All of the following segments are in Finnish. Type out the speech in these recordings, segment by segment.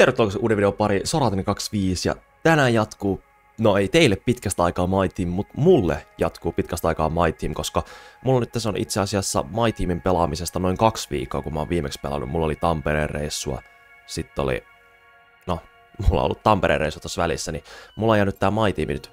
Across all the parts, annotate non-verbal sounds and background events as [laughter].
Tervetuloa uuden videon pari Soratini 25 ja tänään jatkuu, no ei teille pitkästä aikaa My Team, mutta mulle jatkuu pitkästä aikaa My Team, koska mulla nyt tässä on itse asiassa My Teamin pelaamisesta noin kaksi viikkoa, kun mä oon viimeksi pelannut. Mulla oli Tampereen reissua, sitten oli, no, mulla on ollut Tampereen reissu tuossa välissä, niin mulla on jäänyt tää My Team nyt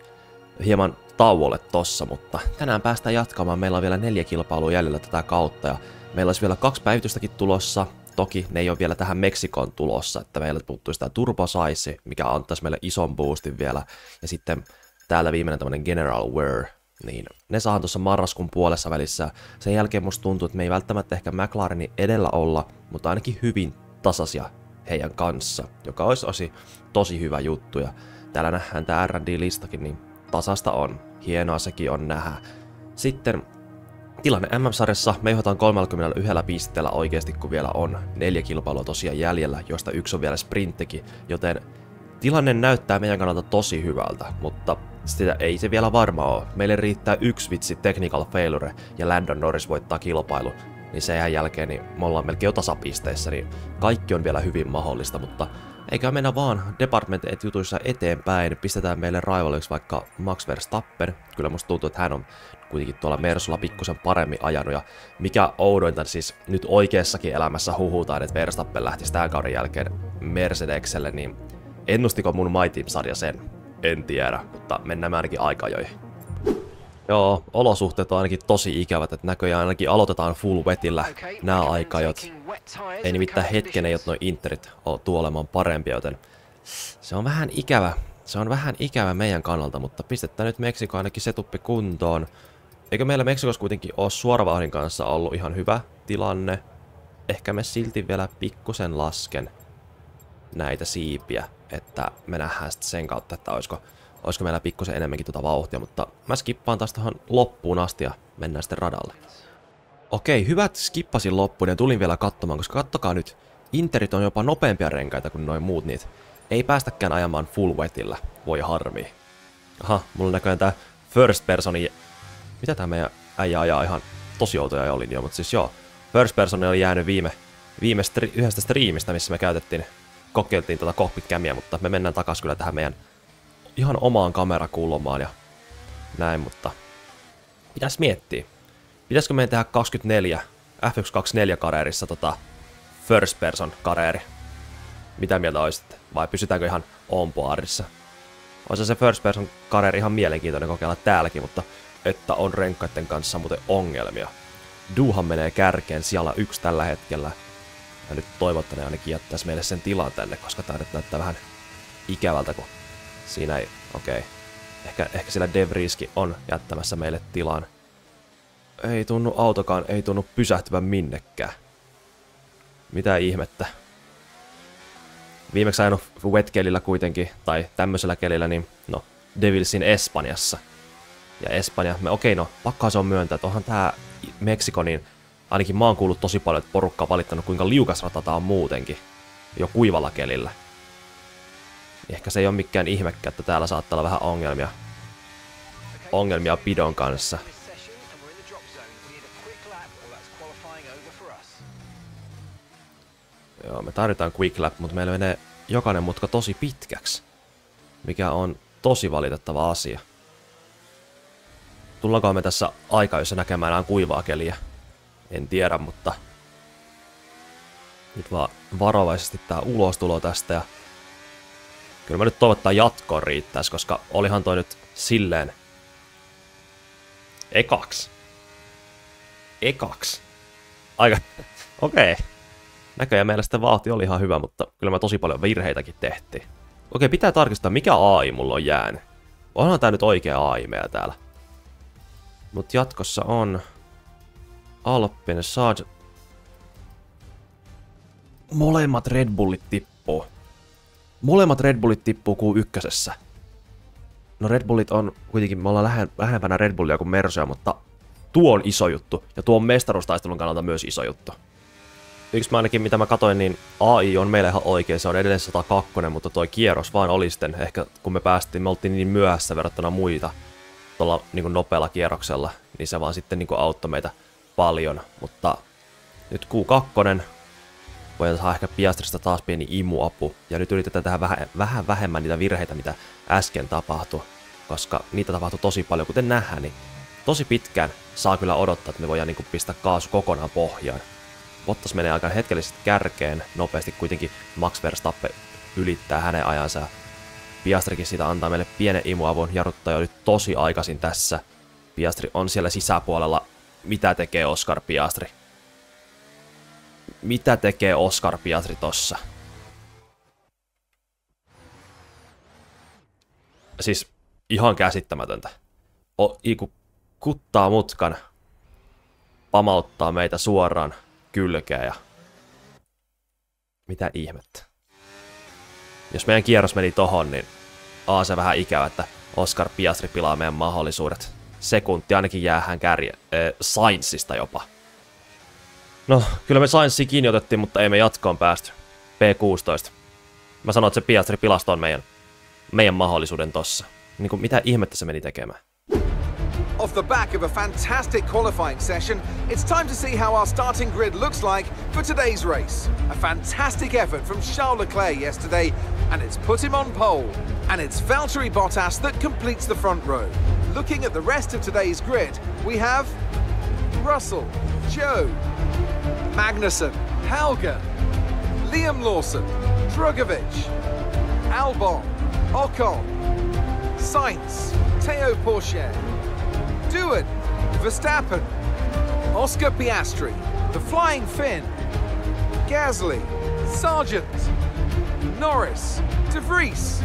hieman tauolle tossa, mutta tänään päästään jatkamaan. Meillä on vielä neljä kilpailua jäljellä tätä kautta ja meillä olisi vielä kaksi päivitystäkin tulossa, Toki ne ei ole vielä tähän Meksikon tulossa, että meillä puuttuu sitä Turbo Size, mikä antaisi meille ison boostin vielä. Ja sitten täällä viimeinen tämmönen General Wear, niin ne saahan tuossa marraskuun puolessa välissä. Sen jälkeen musta tuntuu, että me ei välttämättä ehkä McLarenin edellä olla, mutta ainakin hyvin tasaisia heidän kanssa, joka olisi osi tosi hyvä juttu. Ja täällä nähdään tämä R&D-listakin, niin tasasta on. Hienoa sekin on nähdä. Sitten Tilanne MM-sarjassa me johdetaan 31 pisteellä oikeasti, kun vielä on neljä kilpailua tosiaan jäljellä, josta yksi on vielä sprinttikin, joten tilanne näyttää meidän kannalta tosi hyvältä, mutta sitä ei se vielä varma ole. Meille riittää yksi vitsi technical failure ja Landon Norris voittaa kilpailu, niin sen jälkeen niin me ollaan melkein jo tasapisteissä, niin kaikki on vielä hyvin mahdollista, mutta eikä mennä vaan Department jutuissa eteenpäin, pistetään meille raivaliksi vaikka Max Verstappen. Kyllä musta tuntuu, että hän on kuitenkin tuolla Mersulla pikkusen paremmin ajanut. Ja mikä oudointa siis nyt oikeassakin elämässä huhutaan, että Verstappen lähtisi tämän kauden jälkeen Mercedekselle, niin ennustiko mun My Team-sarja sen? En tiedä, mutta mennään ainakin aikajoihin. Joo, olosuhteet on ainakin tosi ikävät, että näköjään ainakin aloitetaan full wetillä nämä aikajot. Ei nimittäin hetken ei noin interit ole tuolemaan parempia, joten se on vähän ikävä. Se on vähän ikävä meidän kannalta, mutta pistetään nyt Meksiko ainakin setuppi kuntoon. Eikö meillä Meksikossa kuitenkin ole suoravauhdin kanssa ollut ihan hyvä tilanne? Ehkä me silti vielä pikkusen lasken näitä siipiä, että me nähdään sitten sen kautta, että olisiko, olisiko meillä pikkusen enemmänkin tuota vauhtia, mutta mä skippaan taas tuohon loppuun asti ja mennään sitten radalle. Okei, hyvät skippasin loppuun ja tulin vielä katsomaan, koska kattokaa nyt, Interit on jopa nopeampia renkaita kuin noin muut niitä. Ei päästäkään ajamaan full wetillä, voi harmi. Aha, mulla näköjään tää first personi mitä tää meidän äijä ajaa ihan tosi outoja oli jo, mutta siis joo. First Person oli jäänyt viime, viime stri, yhdestä striimistä, missä me käytettiin, kokeiltiin tota cockpit mutta me mennään takas kyllä tähän meidän ihan omaan kamerakulmaan ja näin, mutta pitäis miettiä. Pitäisikö meidän tehdä 24 F124 kareerissa tota first person kareeri? Mitä mieltä olisit? Vai pysytäänkö ihan onpoarissa? Olisi se first person kareeri ihan mielenkiintoinen kokeilla täälläkin, mutta että on renkkaiden kanssa muuten ongelmia. Duhan menee kärkeen siellä yksi tällä hetkellä. Ja nyt toivottavasti ainakin jättäisi meille sen tilan tänne, koska tämä nyt näyttää vähän ikävältä, kun siinä ei... Okei. Okay. Ehkä, ehkä sillä Devriski on jättämässä meille tilan. Ei tunnu autokaan, ei tunnu pysähtyvän minnekään. Mitä ihmettä. Viimeksi ajanut wetkelillä kuitenkin, tai tämmöisellä kelillä, niin no, Devilsin Espanjassa – ja Espanja. Me, okei, no, pakkaa se on myöntää, että onhan tää Meksiko, niin ainakin mä oon kuullut tosi paljon, että porukka on valittanut, kuinka liukas rata tää on muutenkin, jo kuivalla kelillä. Ehkä se ei ole mikään ihmekkä, että täällä saattaa olla vähän ongelmia, ongelmia pidon kanssa. Joo, me tarvitaan quick lap, mutta meillä menee jokainen mutka tosi pitkäksi, mikä on tosi valitettava asia. Tullaanko me tässä aika, jossa näkemään enää kuivaa keliä? En tiedä, mutta nyt vaan varovaisesti tää ulostulo tästä ja kyllä mä nyt toivottaa jatkoon riittäisi, koska olihan toi nyt silleen ekaks. Ekaks. Aika, [laughs] okei. Okay. Näköjään meillä sitten vauhti oli ihan hyvä, mutta kyllä me tosi paljon virheitäkin tehtiin. Okei, pitää tarkistaa, mikä AI mulla on jäänyt. Onhan tää nyt oikea AI meillä täällä. Mutta jatkossa on Alppinen Saad. Molemmat Red Bullit tippuu. Molemmat Red Bullit tippuu kuin ykkösessä. No Red Bullit on kuitenkin, me ollaan lähe, lähempänä Red Bullia kuin Mersoja, mutta tuo on iso juttu. Ja tuo on mestaruustaistelun kannalta myös iso juttu. Yksi mä ainakin, mitä mä katoin, niin AI on meillä ihan oikein, se on edelleen 102, mutta toi kierros vaan oli sitten, ehkä kun me päästiin, me oltiin niin myöhässä verrattuna muita, tuolla niin nopealla kierroksella, niin se vaan sitten niin auttoi meitä paljon. Mutta nyt Q2, voidaan saada ehkä Piastrista taas pieni imuapu. Ja nyt yritetään tehdä vähän, vähän vähemmän niitä virheitä, mitä äsken tapahtui. Koska niitä tapahtui tosi paljon, kuten nähdään, niin tosi pitkään saa kyllä odottaa, että me voidaan niin pistää kaasu kokonaan pohjaan. Bottas menee aika hetkellisesti kärkeen, nopeasti kuitenkin Max Verstappen ylittää hänen ajansa. Piastrikin siitä antaa meille pienen imuavun, jarruttaa jo nyt tosi aikaisin tässä. Piastri on siellä sisäpuolella. Mitä tekee Oscar Piastri? Mitä tekee Oscar Piastri tossa? Siis ihan käsittämätöntä. O, iku kuttaa mutkan, pamauttaa meitä suoraan kylkeä ja... Mitä ihmettä. Jos meidän kierros meni tohon, niin on se vähän ikävä, että Oscar Piastri pilaa meidän mahdollisuudet. Sekunti ainakin jää hän kärje, äh, Sainzista jopa. No, kyllä me Sainzsi kiinni otettiin, mutta ei me jatkoon päästy. P16. Mä sanoin, että se Piastri pilaston meidän, meidän mahdollisuuden tossa. Niin kuin, mitä ihmettä se meni tekemään? Off the back of a fantastic qualifying session, it's time to see how our starting grid looks like for today's race. A fantastic effort from Charles Leclerc yesterday, and it's put him on pole. And it's Valtteri Bottas that completes the front row. Looking at the rest of today's grid, we have Russell, Joe, Magnussen, Helga, Liam Lawson, Drugovic, Albon, Ocon, Sainz, Teo Porcher, Stewart, Verstappen, Oscar Piastri, the Flying Finn, Gasly, Sargent, Norris, De Vries,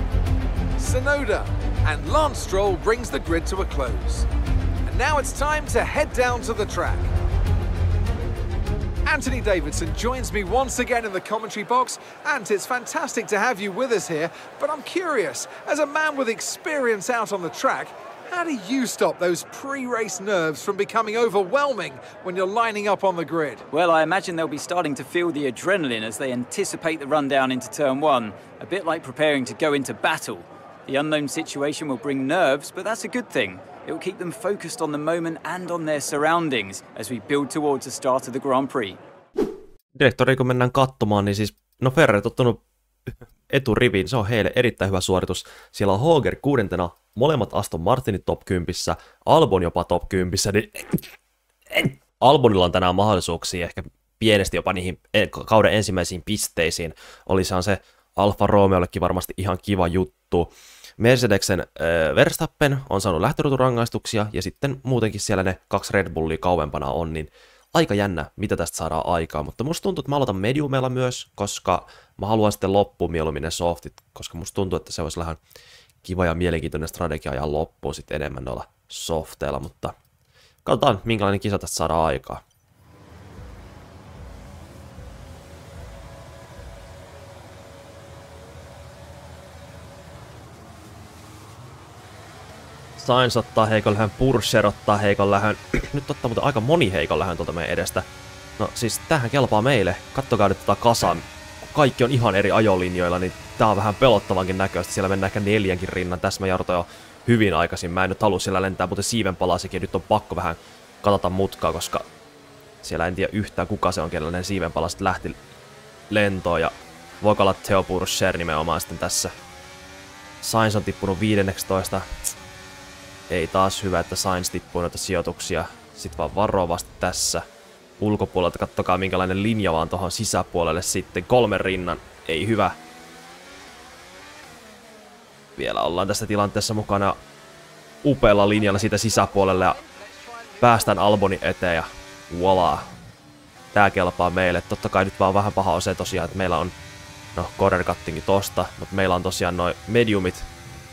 Sonoda, and Lance Stroll brings the grid to a close. And now it's time to head down to the track. Anthony Davidson joins me once again in the commentary box, and it's fantastic to have you with us here. But I'm curious, as a man with experience out on the track, how do you stop those pre-race nerves from becoming overwhelming when you're lining up on the grid? Well, I imagine they'll be starting to feel the adrenaline as they anticipate the rundown into turn one, a bit like preparing to go into battle. The unknown situation will bring nerves, but that's a good thing. It will keep them focused on the moment and on their surroundings as we build towards the start of the Grand Prix. Direktori, kun mennään katsomaan, niin siis, no Ferrer ottanut eturiviin, se on heille erittäin hyvä suoritus. Siellä on Hoger kuudentena, molemmat Aston Martinit top 10, Albon jopa top 10, niin Albonilla on tänään mahdollisuuksia ehkä pienesti jopa niihin e- kauden ensimmäisiin pisteisiin. Olisihan se Alfa Romeollekin varmasti ihan kiva juttu. Mercedeksen äh, Verstappen on saanut lähtöruuturangaistuksia ja sitten muutenkin siellä ne kaksi Red Bullia kauempana on, niin aika jännä, mitä tästä saadaan aikaa, mutta musta tuntuu, että mä aloitan mediumilla myös, koska mä haluan sitten loppuun mieluummin ne softit, koska musta tuntuu, että se olisi vähän kiva ja mielenkiintoinen strategia ja loppuun sitten enemmän noilla softeilla, mutta katsotaan minkälainen kisa tästä saadaan aikaa. Sainz ottaa heikon lähön, Purser ottaa heikon lähön. [clears throat] nyt ottaa muuten aika moni heikon lähön tuolta meidän edestä. No siis tähän kelpaa meille. Kattokaa nyt tota kasaa. Kaikki on ihan eri ajolinjoilla, niin tää on vähän pelottavankin näköistä. Siellä mennään ehkä neljänkin rinnan. Tässä mä jarrutan jo hyvin aikaisin. Mä en nyt halua siellä lentää, mutta siivenpalasikin. Nyt on pakko vähän katata mutkaa, koska siellä en tiedä yhtään kuka se on, kenellä siivenpalaset lähti lentoon. Ja voiko olla Theo Purser nimenomaan sitten tässä. Sainz on tippunut 15 ei taas hyvä, että Sainz tippuu noita sijoituksia. Sitten vaan varovasti tässä ulkopuolelta. Kattokaa minkälainen linja vaan tuohon sisäpuolelle sitten. Kolmen rinnan. Ei hyvä. Vielä ollaan tässä tilanteessa mukana upealla linjalla siitä sisäpuolelle ja päästään Alboni eteen ja voila. Tää kelpaa meille. Totta kai nyt vaan vähän paha on se tosiaan, että meillä on no corner cuttingi tosta, mutta meillä on tosiaan noin mediumit,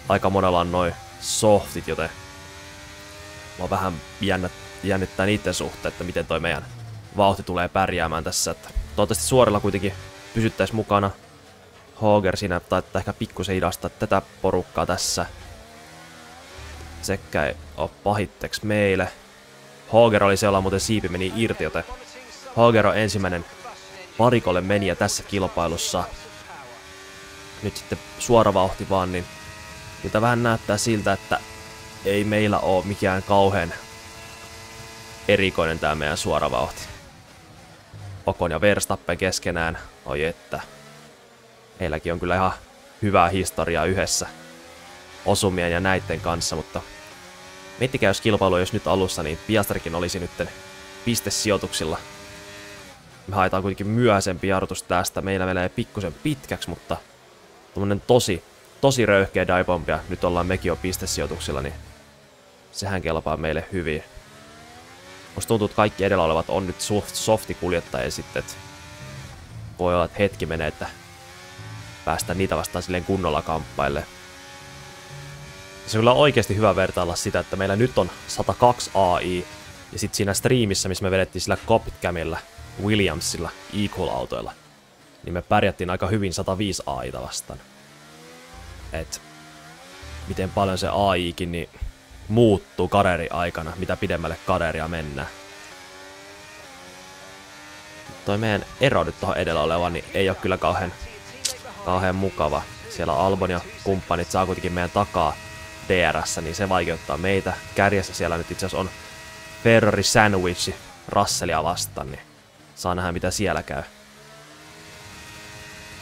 aika monella on noin softit, joten mua vähän jännät, jännittää niiden suhteen, että miten toi meidän vauhti tulee pärjäämään tässä. Että toivottavasti suorilla kuitenkin pysyttäisiin mukana. Hoger siinä taittaa ehkä pikkusen hidastaa tätä porukkaa tässä. Sekkä ei ole pahitteeksi meille. Hoger oli siellä, muuten siipi meni irti, joten Hoger on ensimmäinen parikolle meniä tässä kilpailussa. Nyt sitten suora vauhti vaan, niin mitä vähän näyttää siltä, että ei meillä ole mikään kauhean erikoinen tämä meidän suora vauhti. Okon ja Verstappen keskenään. Oi että. Heilläkin on kyllä ihan hyvää historiaa yhdessä osumien ja näiden kanssa, mutta miettikää jos kilpailu olisi nyt alussa, niin Piastrikin olisi nyt pistesijoituksilla. Me haetaan kuitenkin myöhäisempi jarrutus tästä, meillä menee pikkusen pitkäksi, mutta tuommoinen tosi, tosi röyhkeä daibombi ja nyt ollaan mekin jo pistesijoituksilla, niin sehän kelpaa meille hyvin. Musta tuntuu, että kaikki edellä olevat on nyt soft, softikuljettajia sitten, että voi olla, että hetki menee, että päästä niitä vastaan silleen kunnolla kamppaille. Se on kyllä oikeasti hyvä vertailla sitä, että meillä nyt on 102 AI, ja sitten siinä striimissä, missä me vedettiin sillä Copcamilla, Williamsilla, Equal-autoilla, niin me pärjättiin aika hyvin 105 AIta vastaan. Et miten paljon se AIkin niin muuttuu kaderi aikana, mitä pidemmälle kaderia mennään. Toi meidän ero nyt tuohon edellä oleva, niin ei ole kyllä kauhean, kauhean mukava. Siellä Albon ja kumppanit saa kuitenkin meidän takaa DRS, niin se vaikeuttaa meitä. Kärjessä siellä nyt itse asiassa on Ferrari Sandwich Russellia vastaan, niin saa nähdä mitä siellä käy.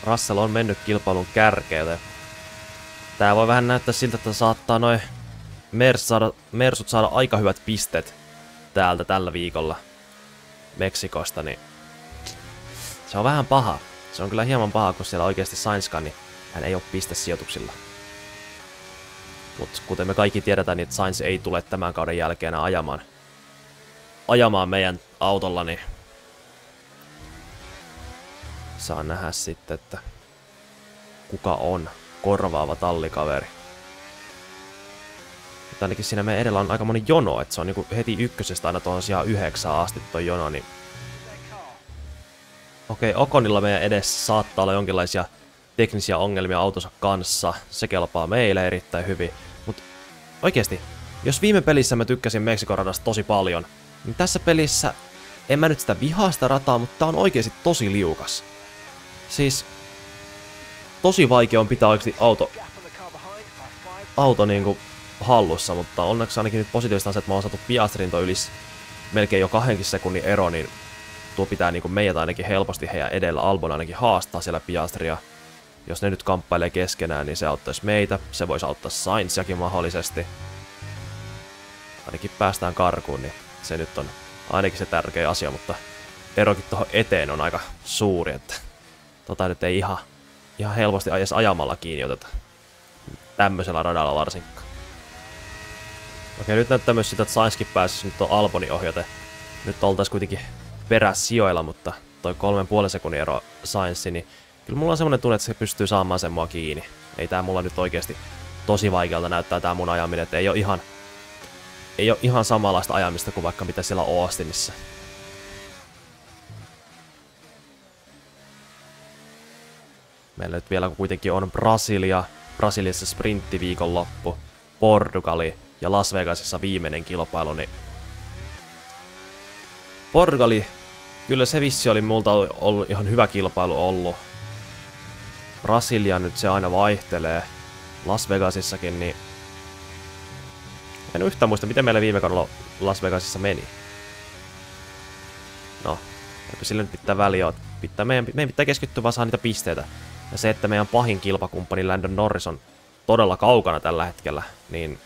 Russell on mennyt kilpailun kärkeelle. Tää voi vähän näyttää siltä, että saattaa noin Mers saada, Mersut saada aika hyvät pistet täältä tällä viikolla Meksikosta, niin se on vähän paha. Se on kyllä hieman paha, kun siellä oikeasti Sainskan, niin hän ei ole pistesijoituksilla. Mutta kuten me kaikki tiedetään, niin Sainz ei tule tämän kauden jälkeen ajamaan, ajamaan meidän autolla, niin saa nähdä sitten, että kuka on korvaava tallikaveri. Mutta ainakin siinä meidän edellä on aika moni jono, että se on niinku heti ykkösestä aina tuohon sijaan yhdeksän asti toi jono, niin... Okei, Okonilla meidän edessä saattaa olla jonkinlaisia teknisiä ongelmia autonsa kanssa. Se kelpaa meille erittäin hyvin. Mutta oikeasti, jos viime pelissä mä tykkäsin Meksikon radasta tosi paljon, niin tässä pelissä en mä nyt sitä vihaa sitä rataa, mutta tää on oikeasti tosi liukas. Siis tosi vaikea on pitää oikeasti auto, auto niinku hallussa, mutta onneksi ainakin nyt positiivista on se, että mä oon saatu Piastrin toi yli melkein jo kahdenkin sekunnin ero, niin tuo pitää niinku meidät ainakin helposti heidän edellä Albon ainakin haastaa siellä Piastria. Jos ne nyt kamppailee keskenään, niin se auttaisi meitä. Se voisi auttaa Sainziakin mahdollisesti. Ainakin päästään karkuun, niin se nyt on ainakin se tärkeä asia, mutta erokin tuohon eteen on aika suuri, että tota nyt ei ihan, ihan helposti edes ajamalla kiinni oteta. Tämmöisellä radalla varsinkaan. Okei, nyt näyttää myös sitä, että Sainskin pääsisi nyt on Alboni ohjate. Nyt oltais kuitenkin peräsijoilla, mutta toi kolmen puolen sekunnin ero Sainsi, niin kyllä mulla on semmonen tunne, että se pystyy saamaan sen mua kiinni. Ei tää mulla nyt oikeasti tosi vaikealta näyttää tää mun ajaminen, että ei ole ihan, ei ole ihan samanlaista ajamista kuin vaikka mitä siellä Austinissa. Meillä nyt vielä kuitenkin on Brasilia, Brasiliassa sprinttiviikonloppu, Portugali ja Las Vegasissa viimeinen kilpailu, niin Portugali, kyllä se vissi oli multa ollut ihan hyvä kilpailu ollut. Brasilia nyt se aina vaihtelee. Las Vegasissakin, niin en yhtään muista, miten meillä viime kaudella Las Vegasissa meni. No, eipä sillä nyt pitää väliä, pitää, meidän, meidän pitää keskittyä vaan saa niitä pisteitä. Ja se, että meidän pahin kilpakumppani Landon Norris on todella kaukana tällä hetkellä, niin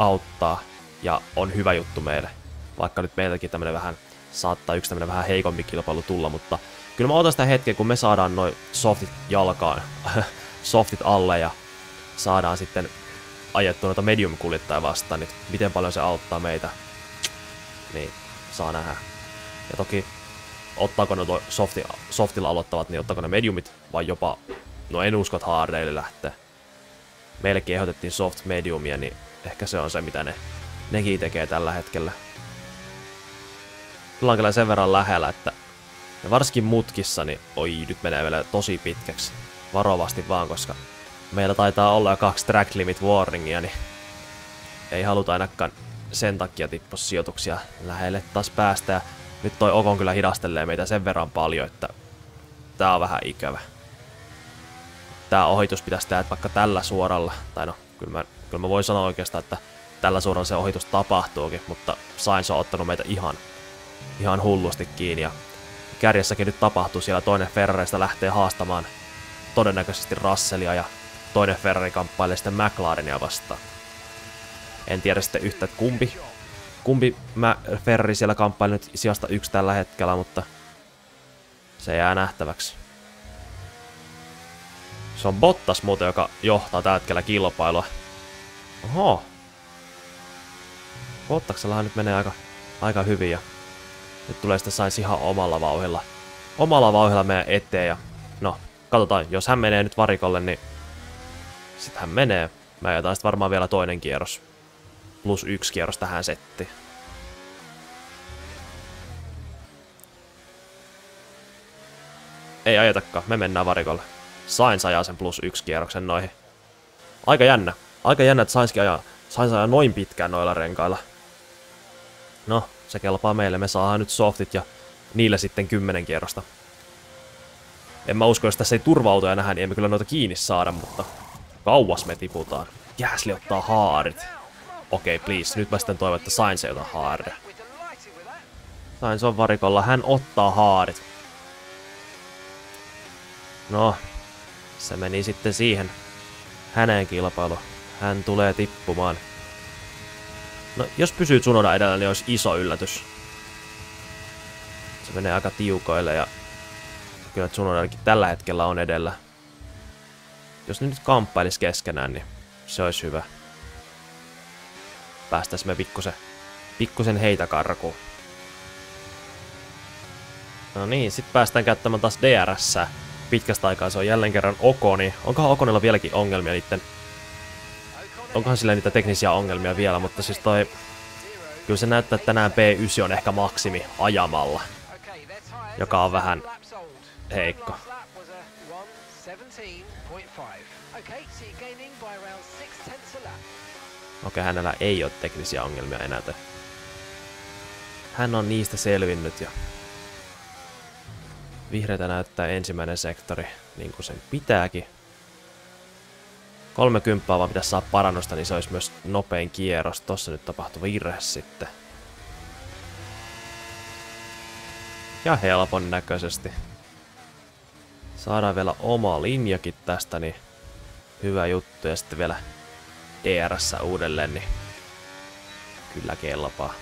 auttaa ja on hyvä juttu meille. Vaikka nyt meiltäkin tämmönen vähän saattaa yksi tämmönen vähän heikompi kilpailu tulla, mutta kyllä mä otan sitä hetkeä, kun me saadaan noin softit jalkaan, [laughs] softit alle ja saadaan sitten ajettua noita medium-kuljettajia vastaan, niin miten paljon se auttaa meitä, niin saa nähdä. Ja toki ottaako ne softi, softilla aloittavat, niin ottaako ne mediumit vai jopa, no en usko, että hardeille lähtee. Meillekin ehdotettiin soft mediumia, niin ehkä se on se, mitä ne, nekin tekee tällä hetkellä. Tullaan kyllä sen verran lähellä, että ja varsinkin mutkissa, niin oi, nyt menee vielä tosi pitkäksi. Varovasti vaan, koska meillä taitaa olla jo kaksi track limit warningia, niin ei haluta ainakaan sen takia tippua sijoituksia lähelle taas päästä. Ja nyt toi Okon kyllä hidastelee meitä sen verran paljon, että tää on vähän ikävä. Tää ohitus pitäisi tehdä vaikka tällä suoralla, tai no, kyllä mä, kyllä mä voin sanoa oikeastaan, että tällä suoralla se ohitus tapahtuukin, mutta Sainz on ottanut meitä ihan, ihan hullusti kiinni ja kärjessäkin nyt tapahtuu. Siellä toinen Ferrarista lähtee haastamaan todennäköisesti Russellia ja toinen Ferrari kamppailee sitten McLarenia vastaan. En tiedä sitten yhtä, että kumpi, kumpi mä Ferrari siellä kamppailee nyt sijasta yksi tällä hetkellä, mutta se jää nähtäväksi. Se on Bottas muuten, joka johtaa tällä hetkellä kilpailua. Oho. Bottaksellahan nyt menee aika, aika hyvin ja nyt tulee sitten Sainz ihan omalla vauhilla. Omalla vauhilla meidän eteen ja no, katsotaan, jos hän menee nyt varikolle, niin sitten hän menee. Mä jätän sitten varmaan vielä toinen kierros. Plus yksi kierros tähän settiin. Ei ajetakaan, me mennään varikolle. Sainz ajaa sen plus yksi kierroksen noihin. Aika jännä. Aika jännä, että Sainzkin ajaa, Sainz ajaa noin pitkään noilla renkailla. No, se kelpaa meille. Me saadaan nyt softit ja niillä sitten kymmenen kierrosta. En mä usko, jos tässä ei turvautuja nähdä, niin emme kyllä noita kiinni saada, mutta kauas me tiputaan. Jääsli ottaa haarit. Okei, okay, please. Nyt mä sitten toivon, että Sainz ei ota haaria. Sainz on varikolla. Hän ottaa haarit. No, se meni sitten siihen hänen kilpailu. Hän tulee tippumaan. No, jos pysyy Tsunoda edellä, niin olisi iso yllätys. Se menee aika tiukoille ja kyllä Tsunodakin tällä hetkellä on edellä. Jos ne nyt kamppailis keskenään, niin se olisi hyvä. Päästäisimme pikkusen, pikkusen heitä karkuun. No niin, sitten päästään käyttämään taas DRS pitkästä aikaa. Se on jälleen kerran Okoni. Onkohan Okonilla vieläkin ongelmia niiden... Onkohan sillä niitä teknisiä ongelmia vielä, mutta siis toi... Kyllä se näyttää, että tänään P9 on ehkä maksimi ajamalla. Joka on vähän heikko. Okei, hänellä ei ole teknisiä ongelmia enää. Hän on niistä selvinnyt ja vihreitä näyttää ensimmäinen sektori, niin kuin sen pitääkin. 30 vaan pitäisi saa parannusta, niin se olisi myös nopein kierros. Tossa nyt tapahtuu virhe sitten. Ja helpon näköisesti. Saadaan vielä oma linjakin tästä, niin hyvä juttu. Ja sitten vielä DRS uudelleen, niin kyllä kelpaa.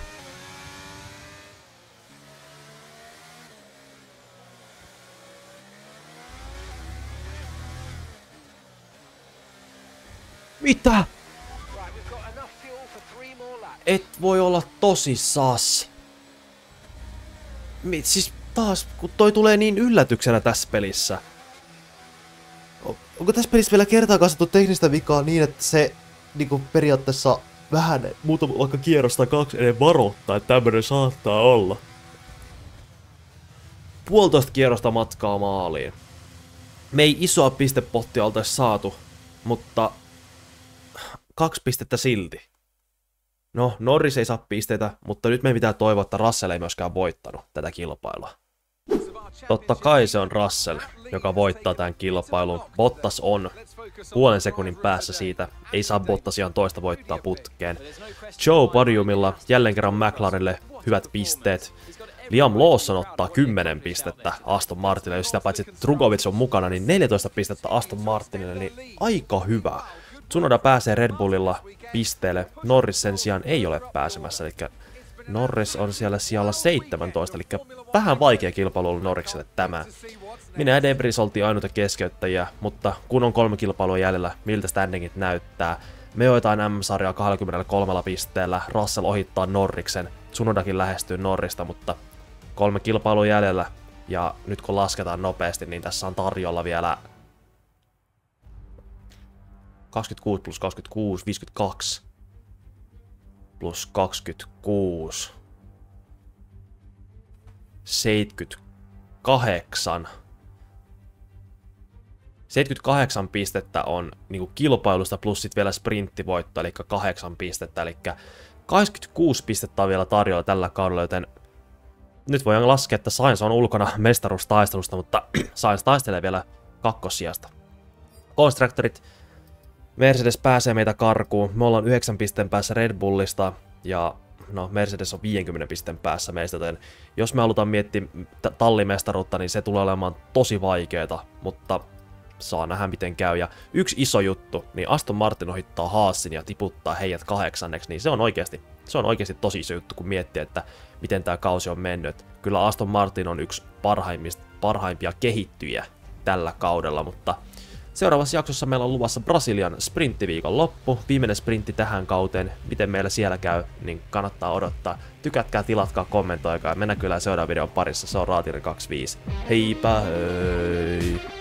Mitä? Et voi olla tosissas. Siis taas, kun toi tulee niin yllätyksenä tässä pelissä. Onko tässä pelissä vielä kertaa kasvattu teknistä vikaa niin, että se niinku periaatteessa vähän muutama vaikka kierrosta kaksi ennen varoittaa, että tämmönen saattaa olla. Puolitoista kierrosta matkaa maaliin. Me ei isoa pistepottia oltaisi saatu, mutta kaksi pistettä silti. No, Norris ei saa pisteitä, mutta nyt meidän pitää toivoa, että Russell ei myöskään voittanut tätä kilpailua. Totta kai se on Russell, joka voittaa tämän kilpailun. Bottas on puolen sekunnin päässä siitä. Ei saa Bottasiaan toista voittaa putkeen. Joe podiumilla jälleen kerran McLarenille hyvät pisteet. Liam Lawson ottaa 10 pistettä Aston Martinille, jos sitä paitsi Trugovic on mukana, niin 14 pistettä Aston Martinille, niin aika hyvä. Tsunoda pääsee Red Bullilla pisteelle, Norris sen sijaan ei ole pääsemässä, eli Norris on siellä sijalla 17, eli vähän vaikea kilpailu ollut Norrikselle tämä. Minä ja Debris oltiin ainoita keskeyttäjiä, mutta kun on kolme kilpailua jäljellä, miltä standingit näyttää, me joitain M-sarjaa 23 pisteellä, Russell ohittaa Norriksen, Tsunodakin lähestyy Norrista, mutta kolme kilpailua jäljellä, ja nyt kun lasketaan nopeasti, niin tässä on tarjolla vielä 26 plus 26, 52. Plus 26. 78. 78 pistettä on niinku kilpailusta plus sit vielä sprinttivoitto, eli 8 pistettä, eli 26 pistettä on vielä tarjolla tällä kaudella, joten nyt voidaan laskea, että Sainz on ulkona mestaruustaistelusta, mutta [clears throat] Sainz taistelee vielä kakkosijasta. Constructorit Mercedes pääsee meitä karkuun. Me ollaan 9 pisteen päässä Red Bullista ja no Mercedes on 50 pisteen päässä meistä, joten jos me halutaan miettiä tallimestaruutta, niin se tulee olemaan tosi vaikeeta, mutta saa nähdä miten käy. Ja yksi iso juttu, niin Aston Martin ohittaa Haasin ja tiputtaa heidät kahdeksanneksi, niin se on oikeasti, se on oikeasti tosi iso juttu, kun miettii, että miten tämä kausi on mennyt. Kyllä Aston Martin on yksi parhaimpia kehittyjä tällä kaudella, mutta Seuraavassa jaksossa meillä on luvassa Brasilian sprinttiviikon loppu, viimeinen sprintti tähän kauteen. Miten meillä siellä käy, niin kannattaa odottaa. Tykätkää, tilatkaa, kommentoikaa. Mennään kyllä seuraavan videon parissa. Se on Raatiri 25. Heipä hei!